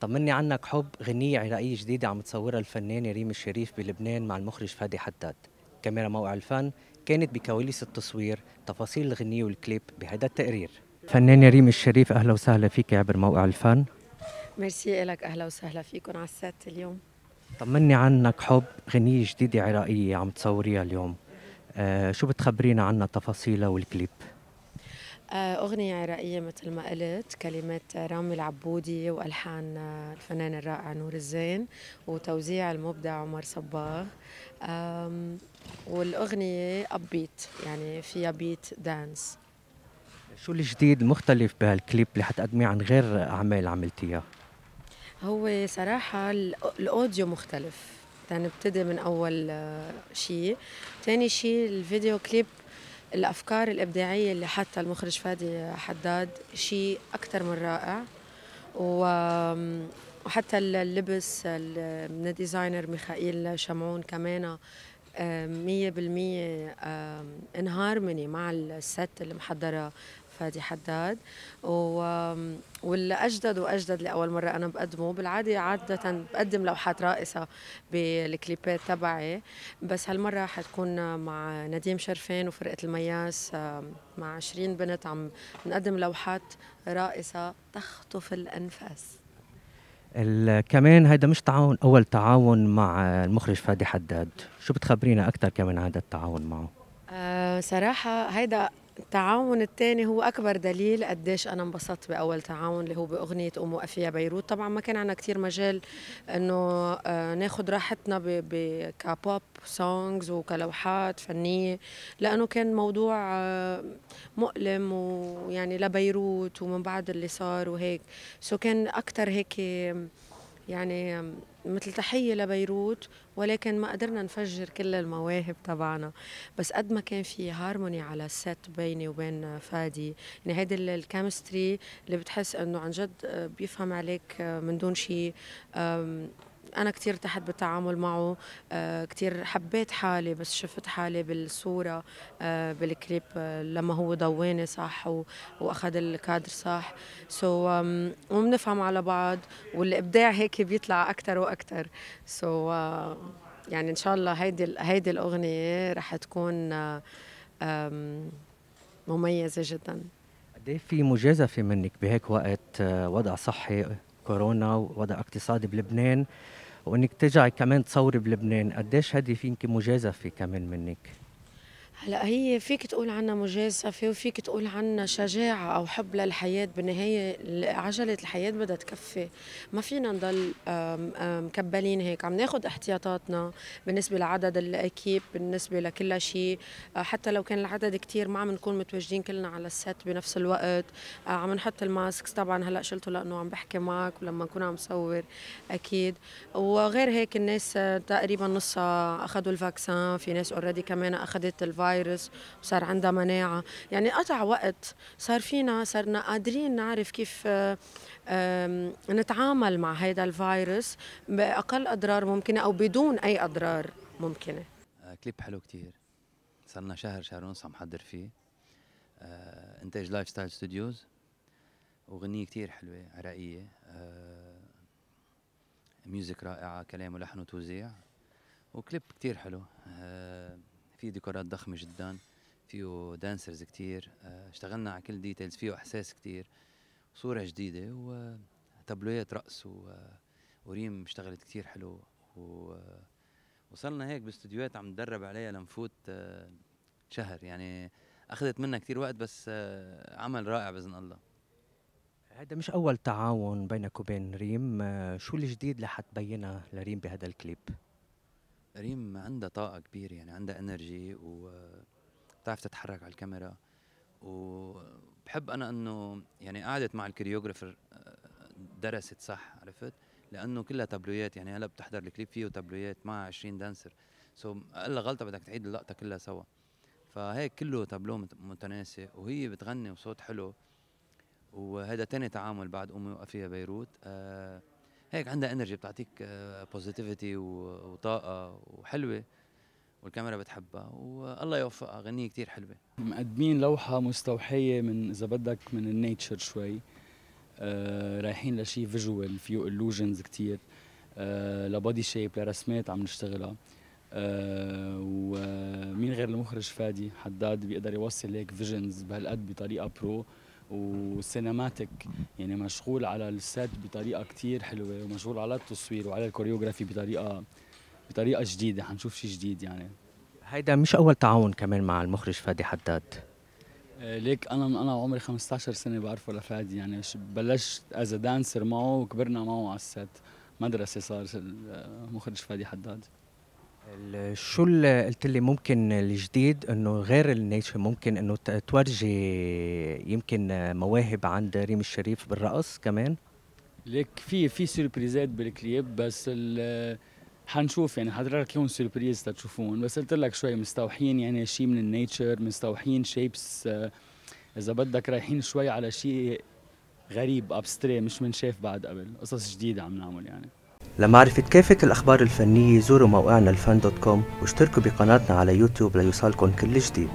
طمني عنك حب غنية عراقية جديدة عم تصورها الفنانة ريم الشريف بلبنان مع المخرج فادي حداد. كاميرا موقع الفن كانت بكواليس التصوير تفاصيل الغنية والكليب بهذا التقرير. فنانة ريم الشريف أهلا وسهلا فيك عبر موقع الفن. ميرسي لك أهلا وسهلا فيكم على السات اليوم. طمني عنك حب غنية جديدة عراقية عم تصوريها اليوم. آه شو بتخبرينا عنها تفاصيلها والكليب؟ أغنية عراقية مثل ما قلت كلمات رامي العبودي وألحان آه، الفنان الرائع نور الزين وتوزيع المبدع عمر صباغ. والأغنية أبيت يعني فيها بيت دانس شو الجديد المختلف بهالكليب اللي حتقدميه عن غير أعمال عملتيها؟ هو صراحة ال- الأوديو مختلف. تنبتدي من أول آه، شيء تاني شيء الفيديو كليب الأفكار الإبداعية اللي حطها المخرج فادي حداد شيء أكثر من رائع. وحتى اللبس ال- من ال designer ميخائيل شمعون كمان آم، مية بالمية آم، in harmony مع ال set اللي محضرة فادي حداد. و آم، واللي أجدد وأجدد لأول مرة أنا بقدمه بالعادة عادة بقدم لوحات راقصة بالكليبات تبعي. بس هالمرة حتكون مع نديم شرفين وفرقة المياس مع 20 بنت عم نقدم لوحات رائصه تخطف الأنفاس. ال- كمان هيدا مش تعاون أول تعاون مع المخرج فادي حداد. شو بتخبرينا أكثر كمان عن هذا التعاون معه؟ آه صراحة هيدا التعاون الثاني هو أكبر دليل قديش أنا انبسطت بأول تعاون اللي هو بأغنية أم وقفية بيروت. طبعا ما كان عنا كتير مجال إنه آه ناخد راحتنا ك pop songs وكلوحات فنية لأنه كان موضوع آه مؤلم ويعني لبيروت ومن بعد اللي صار وهيك. so كان أكتر هيك يعني مثل تحية لبيروت ولكن ما قدرنا نفجر كل المواهب تبعنا. بس قد ما كان في هارموني على ال set بيني وبين فادي. يعني هيدي ال- ال chemistry اللي بتحس إنه عن جد بيفهم عليك من دون شيء أنا كتير ارتحت بالتعامل معه آه، كتير حبيت حالي بس شفت حالي بالصورة آه، بالكليب آه، لما هو ضواني صح وأخذ الكادر صح. so, وبنفهم على بعض والإبداع هيك بيطلع أكثر وأكثر so, يعني إن شاء الله هيدي هيدي الأغنية رح تكون مميزة جدا. قد إيه في مجازفة منك بهيك وقت وضع صحي؟ كورونا ووضع اقتصادي بلبنان وإنك ترجعي كمان تصوري بلبنان. قديش هذه فيك مجازفة كمان منك؟ هلا هي فيك تقول عنها مجازفة وفيك تقول عنها شجاعة أو حب للحياة بالنهاية ال- عجلة الحياة بدها تكفي. ما فينا نضل مكبلين هيك. عم ناخد احتياطاتنا بالنسبة لعدد الأكيب بالنسبة لكل شيء آه، حتى لو كان العدد كتير ما عم نكون متواجدين كلنا على ال set بنفس الوقت. آه، عم نحط ال masks. طبعا هلا شلته لأنه عم بحكي معك ولما نكون عم صور أكيد. وغير هيك الناس آه، تقريبا نصها أخذوا ال vaccin. في ناس already كمان أخذت الفيروس وصار عندها مناعة. يعني قطع وقت صار فينا صرنا قادرين نعرف كيف نتعامل مع هذا الفيروس بأقل أضرار ممكنة أو بدون أي أضرار ممكنة. آه، كليب حلو كتير. صار لنا شهر شهر ونص عم حضر فيه. آه، إنتاج Lifestyle Studios وغنية كتير حلوة عراقية. آه، music رائعة كلام ولحن وتوزيع وكليب كتير حلو. آه، فيه ديكورات ضخمة جدا فيه dancers كتير آه، اشتغلنا على كل details فيه أحساس كتير صورة جديدة وتابلويات رقص و- وريم اشتغلت كتير حلو وصلنا هيك باستديوهات عم نتدرب عليها لنفوت آه، شهر. يعني أخذت منا كتير وقت بس آه، عمل رائع بإذن الله. هذا مش أول تعاون بينك وبين ريم آه، شو الجديد اللي حتبينها لريم بهذا الكليب؟ ريم عندها طاقة كبيرة يعني عندها energy وبتعرف تتحرك على الكاميرا. وبحب أنا إنه يعني قعدت مع ال choreographer آه، درست صح عرفت؟ لأنه كلها تابلويات يعني هلأ بتحضر الكليب فيه تابلويات مع 20 dancer so أقل غلطة بدك تعيد اللقطة كلها سوا. فهيك كله تابلو مت- متناسق وهي بتغني وصوت حلو. وهذا تاني تعامل بعد أمي وقفيها بيروت. آه هيك عندها energy بتعطيك positivity وطاقة وحلوة والكاميرا بتحبها والله يوفقها غنية كتير حلوة. مقدمين لوحة مستوحية من إذا بدك من ال nature شوي آه رايحين لشيء visual فيه كتير آه ل body shape لرسمات عم نشتغلها آه ومين غير المخرج فادي حداد بيقدر يوصل هيك visions بهالقد بطريقة pro و cinematic يعني مشغول على ال set بطريقة كتير حلوة ومشغول على التصوير وعلى ال choreography بطريقة بطريقة جديدة حنشوف شيء جديد يعني. هيدا مش أول تعاون كمان مع المخرج فادي حداد؟ آه، ليك أنا أنا عمري 15 سنة بعرفه لفادي يعني بلشت as dancer معه وكبرنا معه على ال set مدرسة صار المخرج فادي حداد. شو اللي قلت لي ممكن الجديد إنه غير ال nature ممكن إنه تورجي يمكن مواهب عند ريم الشريف بالرقص كمان؟ ليك في في سوربريزات بالكليب بس حنشوف يعني حضرتك لهم surprise تتشوفون بس قلت لك شوي مستوحين يعني شيء من ال nature مستوحين shapes إذا بدك رايحين شوي على شيء غريب abstract مش منشاف بعد قبل. قصص جديدة عم نعمل يعني. لمعرفة كافة الأخبار الفنية زوروا موقعنا الفن dot com واشتركوا بقناتنا على يوتيوب ليوصلكم كل جديد.